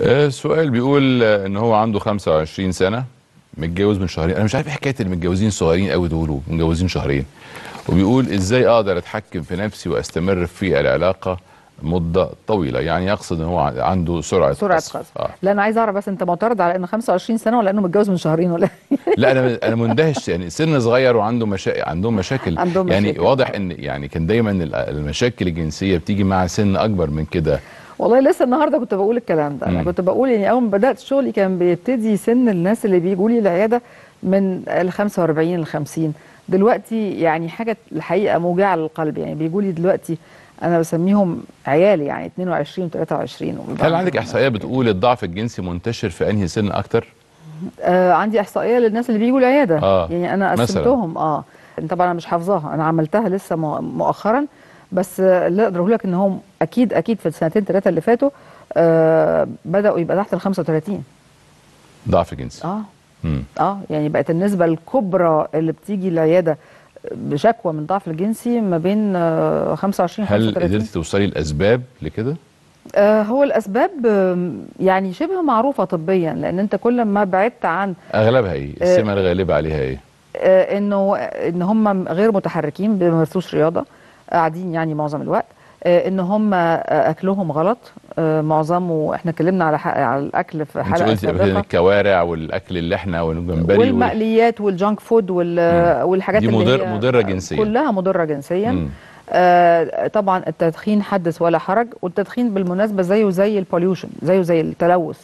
آه، سؤال بيقول آه، إن هو عنده 25 سنة متجوز من شهرين. أنا مش عارف إيه حكاية المتجوزين صغيرين قوي دول متجوزين شهرين. وبيقول إزاي أقدر أتحكم في نفسي وأستمر في العلاقة مدة طويلة؟ يعني يقصد إن هو عنده سرعة سرعة قصف. قذف آه. لا أنا عايز أعرف بس أنت معترض على انه 25 سنة ولا إنه متجوز من شهرين ولا لا أنا أنا مندهش يعني سن صغير وعنده مشا... عندهم مشاكل. عندهم يعني مشاكل. واضح إن يعني كان دايما ال- المشاكل الجنسية بتيجي مع سن أكبر من كده. والله لسه النهارده كنت بقول الكلام ده. أنا. كنت بقول يعني أول ما بدأت شغلي كان بيبتدي سن الناس اللي بيجوا لي العيادة من ال 45 ل 50 دلوقتي يعني حاجة الحقيقة موجعة للقلب. يعني بيجوا لي دلوقتي أنا بسميهم عيالي يعني 22 و23 هل عندك إحصائية بتقول الضعف الجنسي منتشر في أنهي سن أكتر؟ آه عندي إحصائية للناس اللي بيجوا العيادة. آه، يعني أنا. قسمتهم. آه. طبعا أنا مش حافظاها. أنا عملتها لسه مؤ- مؤخرا. بس آه، اللي أقدر أقول لك إن هم أكيد أكيد في السنتين ثلاثة اللي فاتوا آه بدأوا يبقى تحت ال 35 ضعف جنسي. آه. مم. آه يعني بقت النسبة الكبرى اللي بتيجي العياده بشكوى من ضعف الجنسي ما بين آه 25 هل 35 قدرتي توصلي الاسباب لكده؟ آه هو الأسباب يعني شبه معروفة طبيا لأن أنت كل ما بعدت عن أغلبها إيه؟ السمه الغالبة عليها إيه؟ آه، إنه إن هم غير متحركين ما بيمارسوش رياضة. قاعدين يعني معظم الوقت آه، إن هم آه، أكلهم غلط. آه، معظمه إحنا اتكلمنا على على الأكل في أنت حلقة قلتي قبل كده سابقة. الكوارع والأكل اللحنه والجمبري وال... والمقليات وال junk food وال- والحاجات دي اللي مضر- هي مضرة جنسياً. كلها مضرة جنسيا. مم. آه طبعا التدخين حدث ولا حرج والتدخين بالمناسبة زيه زي ال pollution زيه زي التلوث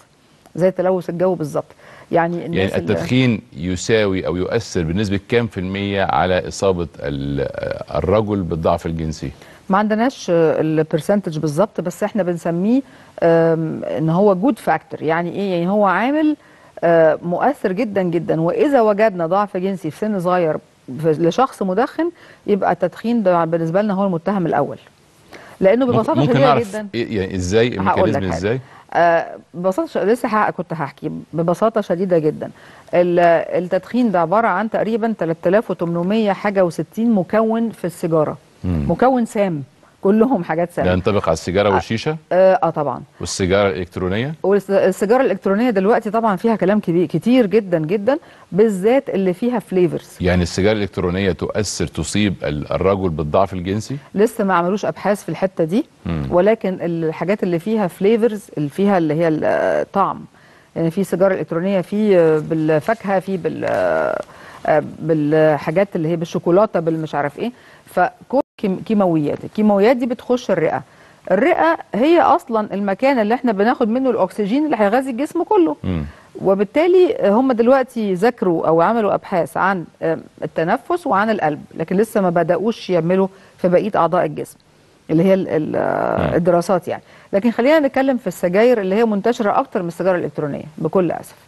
زي تلوث الجو بالظبط. يعني الناس يعني التدخين يساوي أو يؤثر بنسبة كام في المية على إصابة ال- الرجل بالضعف الجنسي؟ ما عندناش ال percentage بالظبط بس إحنا بنسميه إن هو good factor يعني إيه؟ يعني هو عامل آه، مؤثر جدا جدا. وإذا وجدنا ضعف جنسي في سن صغير لشخص مدخن يبقى التدخين ده بالنسبة لنا هو المتهم الأول. لأنه ببساطة ممكن نعرف جدا. إيه يعني إزاي؟ ال mechanism. إزاي؟ ببساطة ش... لسه. كنت هحكي ببساطة شديدة جدا ال- التدخين ده عبارة عن تقريبا 3800 حاجة و60 مكون في السيجارة مم. مكون سام كلهم حاجات سام ده ينطبق على السيجارة والشيشة؟ آه, آه طبعا. والسيجارة الإلكترونية؟ والسيجارة الإلكترونية دلوقتي طبعا فيها كلام كبير كتير جدا جدا بالذات اللي فيها flavors يعني السيجارة الإلكترونية تؤثر تصيب ال- الرجل بالضعف الجنسي؟ لسه ما عملوش أبحاث في الحتة دي مم. ولكن الحاجات اللي فيها flavors اللي فيها اللي هي الطعم يعني في سيجارة إلكترونية في آه، بالفاكهة في بال آه، آه، بالحاجات اللي هي بالشوكولاتة بالمش عارف إيه. فكل كيم- كيماويات الكيماويات دي بتخش الرئة. الرئة هي أصلا المكان اللي إحنا بناخد منه الأكسجين اللي هيغذي الجسم كله. مم. وبالتالي هم دلوقتي ذاكروا أو عملوا أبحاث عن آم، التنفس وعن القلب لكن لسه ما بدأوش يعملوا في بقية أعضاء الجسم اللي هي ال- ال- آه، الدراسات يعني. لكن خلينا نتكلم في السجاير اللي هي منتشرة أكتر من السيجاره الإلكترونية بكل أسف. آه،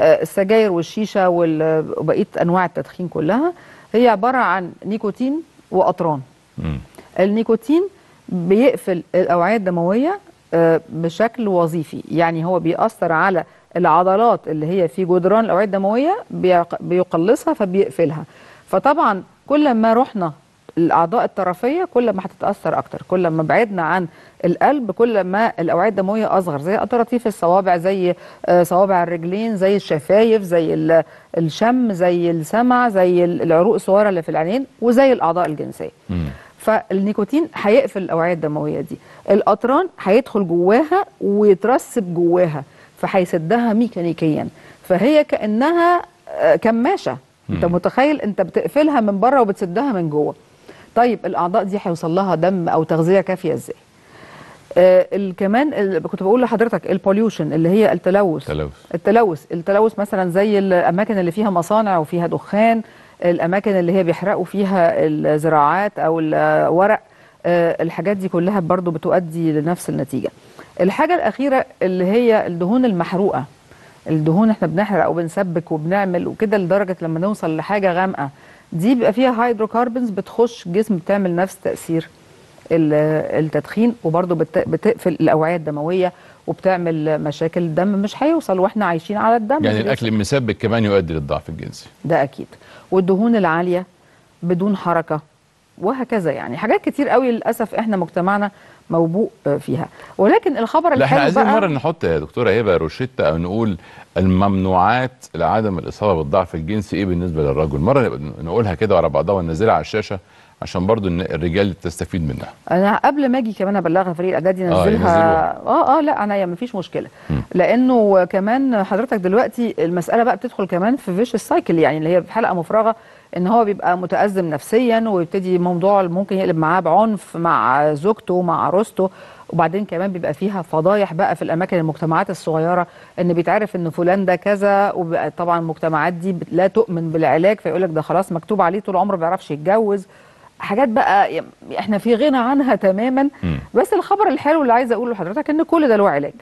السجاير والشيشة وال- وبقية أنواع التدخين كلها هي عبارة عن نيكوتين وأطران. مم. النيكوتين بيقفل الأوعية الدموية آه، بشكل وظيفي. يعني هو بيأثر على العضلات اللي هي في جدران الأوعية الدموية بيق- بيقلصها فبيقفلها. فطبعا كل ما رحنا الأعضاء الطرفية كل ما هتتأثر أكتر. كل ما بعدنا عن القلب كل ما الأوعية الدموية أصغر. زي اطراطيف الصوابع زي آه، صوابع الرجلين زي الشفايف زي ال- الشم زي السمع زي ال- العروق الصغيرة اللي في العينين وزي الأعضاء الجنسية. فالنيكوتين هيقفل الأوعية الدموية دي. الأطران هيدخل جواها ويترسب جواها فهيسدها ميكانيكيا. فهي كأنها آه، كماشة. أنت. متخيل؟ أنت بتقفلها من بره وبتسدها من جوه. طيب الأعضاء دي هيوصل لها دم أو تغذية كافية إزاي؟ آه كمان كنت بقول لحضرتك البوليوشن اللي هي التلوث. تلوث التلوث التلوث مثلا زي الأماكن اللي فيها مصانع وفيها دخان الأماكن اللي هي بيحرقوا فيها الزراعات أو الورق آه، الحاجات دي كلها برضو بتؤدي لنفس النتيجة. الحاجة الأخيرة اللي هي الدهون المحروقة الدهون إحنا بنحرق وبنسبك وبنعمل وكده لدرجة لما نوصل لحاجة غامقة دي بيبقى فيها هيدروكربونز بتخش الجسم بتعمل نفس تأثير ال- التدخين وبرضه بت- بتقفل الأوعية الدموية وبتعمل مشاكل الدم مش هيوصل وإحنا عايشين على الدم. يعني الأكل المسبك كمان يؤدي للضعف الجنسي. ده أكيد. والدهون العالية بدون حركة. وهكذا يعني. حاجات كتير قوي للأسف إحنا مجتمعنا موبوء آه، فيها. ولكن الخبر لا إحنا عايزين مرة نحط يا دكتورة هبه روشته أو نقول الممنوعات لعدم الإصابة بالضعف الجنسي إيه بالنسبة للرجل؟ مرة نقولها كده ورا بعضها وننزلها على الشاشة عشان برضو الرجال تستفيد منها. أنا قبل ما أجي كمان أبلغها فريق الاعداد آه، ينزلها. آه آه لا أنا ما فيش مشكلة. مم. لأنه كمان حضرتك دلوقتي المسألة بقى بتدخل كمان في فيش السايكل يعني اللي هي في حلقة مفرغة إن هو بيبقى متأزم نفسيا ويبتدي موضوع ممكن يقلب معاه بعنف مع زوجته مع عروسته. وبعدين كمان بيبقى فيها فضايح بقى في الأماكن المجتمعات الصغيرة إن بيتعرف إن فلان ده كذا. وبقى طبعا المجتمعات دي لا تؤمن بالعلاج فيقول لك ده خلاص مكتوب عليه طول عمره ما بيعرفش يتجوز. حاجات بقى إحنا في غنى عنها تماما. بس الخبر الحلو اللي عايزه أقوله لحضرتك إن كل ده له علاج.